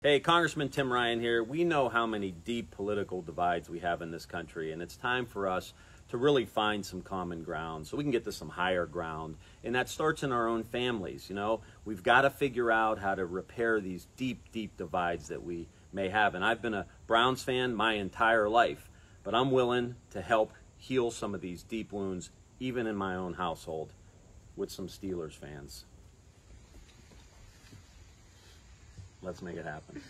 Hey, Congressman Tim Ryan here. We know how many deep political divides we have in this country, and it's time for us to really find some common ground so we can get to some higher ground. And that starts in our own families. You know, we've got to figure out how to repair these deep, deep divides that we may have. And I've been a Browns fan my entire life, but I'm willing to help heal some of these deep wounds, even in my own household, with some Steelers fans. Let's make it happen.